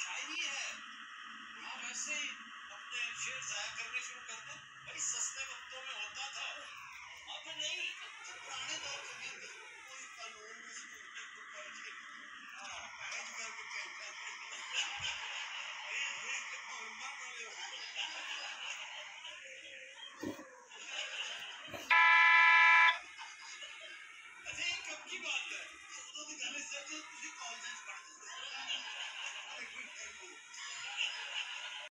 शायरी है लोग ऐसे ही अपने शेर जाया करने शुरू कर दो भाई सस्ते वक्तों में होता था अब नहीं पुराने दौर में तो कोई कानून के करके हाँ, हो